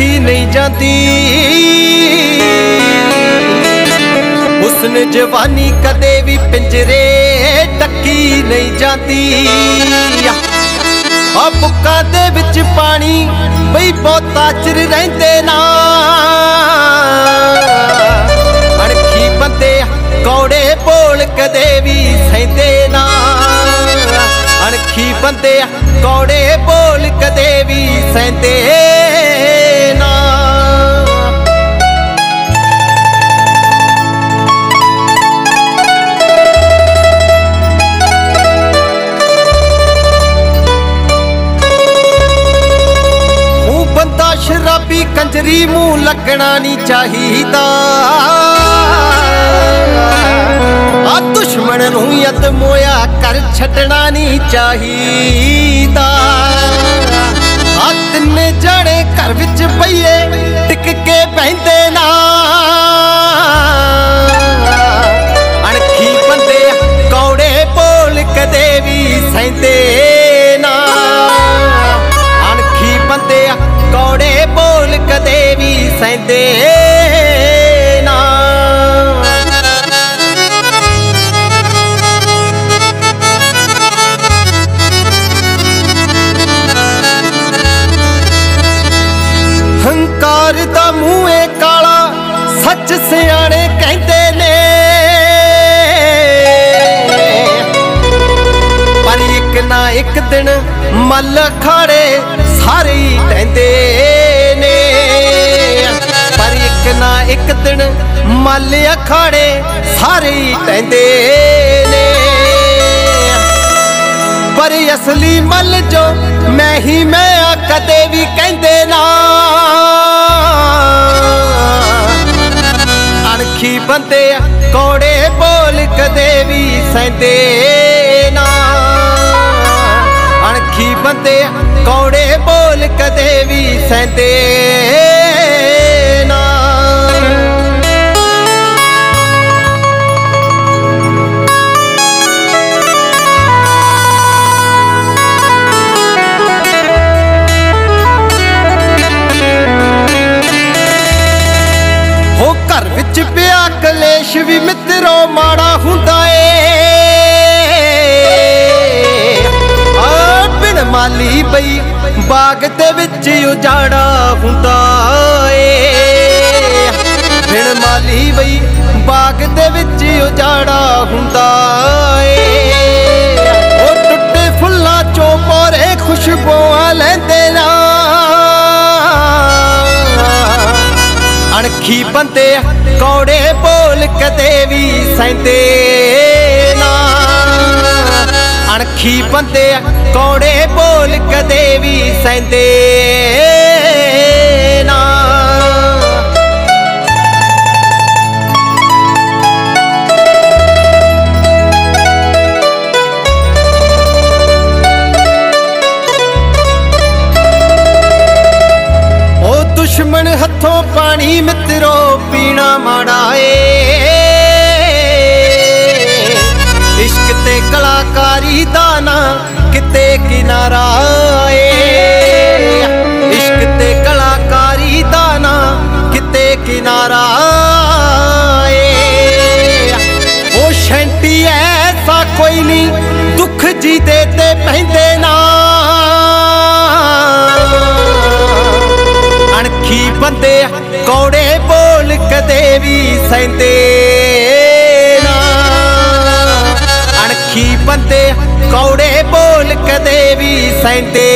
ਜਾਂਦੀ। ਹੁਸਨ ਜਵਾਨੀ ਕਦੇ ਵੀ ਪਿੰਜਰੇ ਟੱਕੀ ਨਹੀਂ ਜਾਂਦੀ। ਆ ਬੁੱਕਾਂ ਦੇ ਵਿੱਚ ਪਾਣੀ, ਬਈ ਬਹੁਤਾ ਚਿਰ ਰਹਿੰਦੇ ਨਾ। ਅਣਖੀ ਬੰਦੇ ਕੌੜੇ ਬੋਲ ਕਦੇ ਵੀ ਸੈਂਦੇ ਨਾ। ਅਣਖੀ ਬੰਦੇ ਕੌੜੇ ਬੋਲ ਕਦੇ ਵੀ ਸੈਂਦੇ ਸ਼ਰਾਬੀ ਮੂੰਹ ਲੱਗਣਾ ਨਹੀਂ ਚਾਹੀਦਾ। ਆ ਦੁਸ਼ਮਣ ਨੂੰ ਯਤ ਮੋਇਆ ਕਰ ਛੱਡਣਾ ਨਹੀਂ ਚਾਹੀਦਾ। ਆ ਤਿੰਨੇ ਜਣੇ ਘਰ ਵਿੱਚ ਪਈਏ ਟਿਕ ਕੇ ਬੈੰਦੇ ਨਾ। ਸੈਂਦੇ ਨਾ ਹੰਕਾਰ ਦਾ ਮੂੰਹ ਏ ਕਾਲਾ, ਸੱਚ ਸਿਆਣੇ ਕਹਿੰਦੇ ਨੇ। ਪਰ ਇੱਕ ਨਾ ਇੱਕ ਦਿਨ ਮੱਲ ਖਾੜੇ ਸਾਰੇ ਹੀ ਲੈਂਦੇ ਇੱਕ ਦਿਨ ਮੱਲ ਅਖਾੜੇ ਸਾਰੇ ਹੀ ਨੇ। ਪਰ ਅਸਲੀ ਮੱਲ ਜੋ ਮੈਂ ਹੀ ਮੈਂ ਆ, ਕਦੇ ਵੀ ਕਹਿੰਦੇ ਨਾ। ਅਣਖੀ ਬੰਦੇ ਆ, ਕੌੜੇ ਬੋਲ ਕਦੇ ਵੀ ਸੈਂਦੇ ਨਾ। ਅਣਖੀ ਬੰਦੇ ਆ, ਕੌੜੇ ਬੋਲ ਕਦੇ ਵੀ ਸੈਂਦੇ ਕਲੇਸ਼ ਵੀ ਮਿੱਤਰੋ ਮਾੜਾ ਹੁੰਦਾ ਏ। ਆ ਬਿਨ ਮਾਲੀ ਬਈ, ਬਾਗ ਦੇ ਵਿੱਚ ਉਜਾੜਾ ਹੁੰਦਾ ਅਣਖੀ ਬੰਦੇ ਕੌੜੇ ਬੋਲ ਕਦੇ ਵੀ ਸੈਂਦੇ ਨਾ। ਅਣਖੀ ਬੰਦੇ ਕੌੜੇ ਬੋਲ ਕਦੇ ਵੀ ਸੈਂਦੇ ਦੁਸ਼ਮਣ ਹੱਥੋਂ ਪਾਣੀ ਮਿੱਤਰੋ, ਪੀਣਾ ਮਾੜਾ ਏ। ਇਸ਼ਕ ਤੇ ਕਲਾਕਾਰੀ ਦਾ ਨਾ ਕਿਤੇ ਕਿਨਾਰਾ ਏ। ਇਸ਼ਕ ਤੇ ਕਲਾਕਾਰੀ ਦਾ ਨਾ ਕਿਤੇ ਕਿਨਾਰਾ ਸੈਂਦੇ ਨਾ ਅਣਖੀ ਬੰਦੇ ਕੌੜੇ ਬੋਲ ਕਦੇ ਵੀ ਸੈਂਦੇ